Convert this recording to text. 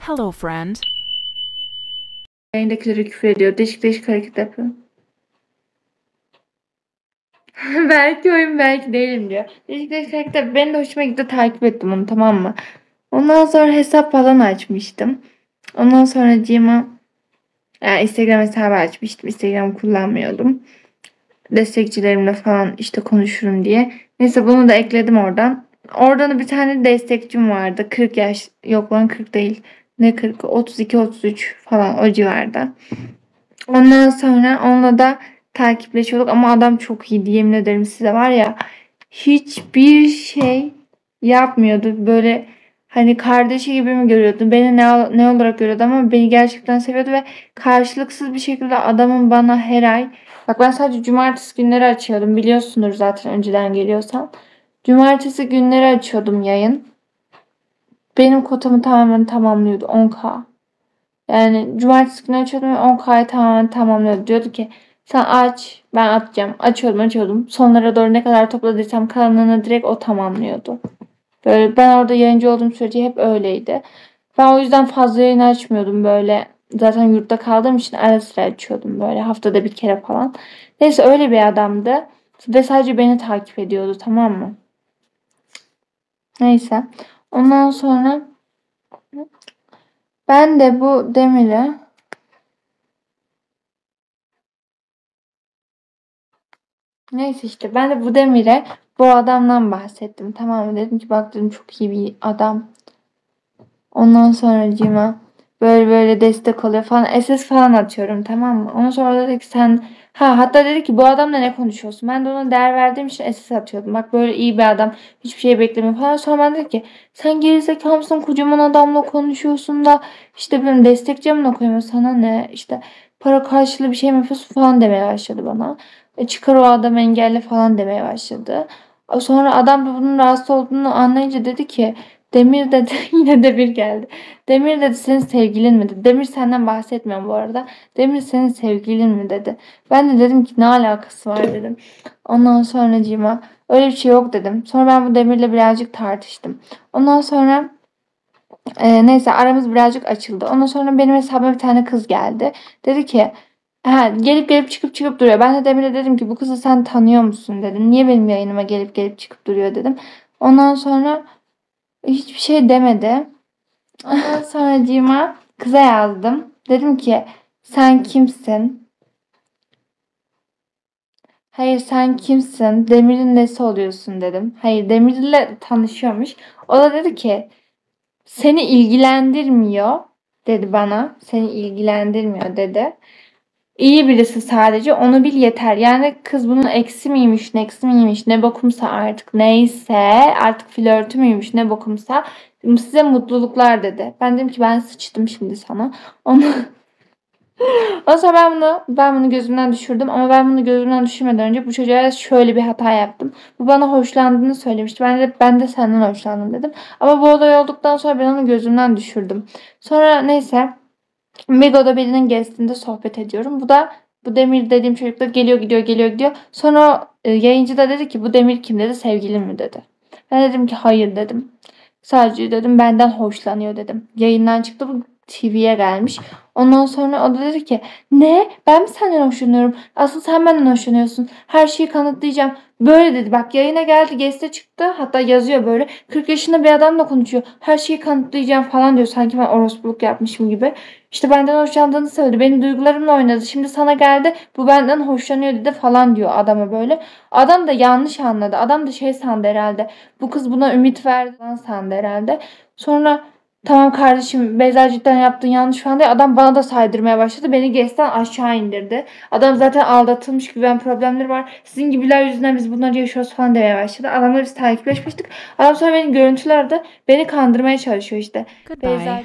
Hello, friend. Yayındakilere küfür ediyor. Değişik değişik hareket yapıyor. belki oyun belki değilim diyor. Değişik değişik hareket yapıyor. Benim de hoşuma gitti takip ettim onu tamam mı? Ondan sonra hesap falan açmıştım. Ondan sonra Cima yani Instagram hesabı açmıştım. Instagram kullanmıyordum. Destekçilerimle falan işte konuşurum diye. Neyse bunu da ekledim oradan. Oradan da bir tane destekçim vardı. 40 yaş. Yok lan 40 değil. Ne 40? 32-33 falan o civarda. Ondan sonra onunla da takipleşiyorduk ama adam çok iyiydi yemin ederim size var ya hiçbir şey yapmıyordu böyle hani kardeşi gibi mi görüyordu beni ne, ne olarak görüyordu ama beni gerçekten seviyordu ve karşılıksız bir şekilde adamın bana her ay bak ben sadece cumartesi günleri açıyordum biliyorsunuz zaten önceden geliyorsan cumartesi günleri açıyordum yayın benim kotamı tamamen tamamlıyordu 10k yani cumartesi günü açıyordum ve 10k'yı tamamen tamamlıyordu diyordu ki sen aç ben atacağım. Açıyordum açıyordum. Sonlara doğru ne kadar topladıysam kalanını direkt o tamamlıyordu. Böyle ben orada yayıncı olduğum sürece hep öyleydi. Ben o yüzden fazla yayın açmıyordum böyle. Zaten yurtta kaldığım için ara sıra açıyordum böyle haftada bir kere falan. Neyse öyle bir adamdı. Ve sadece beni takip ediyordu tamam mı? Neyse. Ondan sonra ben de bu Demir'i Neyse işte ben de bu Demir'e bu adamdan bahsettim. Tamam? Dedim ki bak dedim çok iyi bir adam. Ondan sonra Cima böyle böyle destek oluyor falan. SS falan atıyorum tamam mı? Ondan sonra dedi ki sen ha hatta dedi ki bu adamla ne konuşuyorsun? Ben de ona değer verdiğim için SS atıyordum. Bak böyle iyi bir adam. Hiçbir şey beklemiyor falan. Sonra ben dedim ki sen gerizekalı mısın? Kocaman adamla konuşuyorsun da işte benim destekçi mi koyuyor sana ne? İşte para karşılığı bir şey mi yapıyorsun falan demeye başladı bana. E çıkar o adam engelle falan demeye başladı. Sonra adam da bunun rahatsız olduğunu anlayınca dedi ki Demir dedi yine de bir geldi. Demir dedi senin sevgilin mi dedi. Demir senden bahsetmiyorum bu arada. Demir senin sevgilin mi dedi. Ben de dedim ki ne alakası var dedim. Ondan sonra Cima öyle bir şey yok dedim. Sonra ben bu Demir'le birazcık tartıştım. Ondan sonra e, neyse aramız birazcık açıldı. Ondan sonra benim hesabıma bir tane kız geldi. Dedi ki Ha, gelip gelip çıkıp çıkıp duruyor. Ben de Demir'e dedim ki bu kızı sen tanıyor musun dedim. Niye benim yayınıma gelip gelip çıkıp duruyor dedim. Ondan sonra hiçbir şey demedi. Ondan sonra Cima kıza yazdım. Dedim ki sen kimsin? Hayır sen kimsin? Demir'in nesi oluyorsun dedim. Hayır Demir'le tanışıyormuş. O da dedi ki seni ilgilendirmiyor dedi bana. Seni ilgilendirmiyor dedi iyi birisi sadece onu bil yeter. Yani kız bunun eksi miymiş, neksi miymiş, ne bokumsa artık neyse artık flörtü müymüş, ne bokumsa size mutluluklar dedi. Ben dedim ki ben sıçtım şimdi sana. Onu Ondan sonra ben bunu, ben bunu gözümden düşürdüm ama ben bunu gözümden düşürmeden önce bu çocuğa şöyle bir hata yaptım. Bu bana hoşlandığını söylemişti. Ben de ben de senden hoşlandım dedim. Ama bu olay olduktan sonra ben onu gözümden düşürdüm. Sonra neyse Mego'da birinin guestinde sohbet ediyorum. Bu da bu Demir dediğim çocuk da geliyor gidiyor geliyor gidiyor. Sonra e, yayıncı da dedi ki bu Demir kim dedi sevgilin mi dedi. Ben dedim ki hayır dedim. Sadece dedim benden hoşlanıyor dedim. Yayından çıktı bu TV'ye gelmiş. Ondan sonra o da dedi ki ne ben mi senden hoşlanıyorum? Asıl sen benden hoşlanıyorsun. Her şeyi kanıtlayacağım. Böyle dedi bak yayına geldi geste çıktı hatta yazıyor böyle 40 yaşında bir adamla konuşuyor. Her şeyi kanıtlayacağım falan diyor sanki ben orospuluk yapmışım gibi. İşte benden hoşlandığını söyledi. Benim duygularımla oynadı. Şimdi sana geldi bu benden hoşlanıyor dedi falan diyor adama böyle. Adam da yanlış anladı. Adam da şey sandı herhalde. Bu kız buna ümit verdi sandı herhalde. Sonra Tamam kardeşim Beyza cidden yaptın yanlış falan diye adam bana da saydırmaya başladı. Beni GES'ten aşağı indirdi. Adam zaten aldatılmış güven problemleri var. Sizin gibiler yüzünden biz bunları yaşıyoruz falan demeye başladı. Adamla biz takipleşmiştik. Adam sonra beni görüntülerdi. Beni kandırmaya çalışıyor işte. Goodbye. Beyza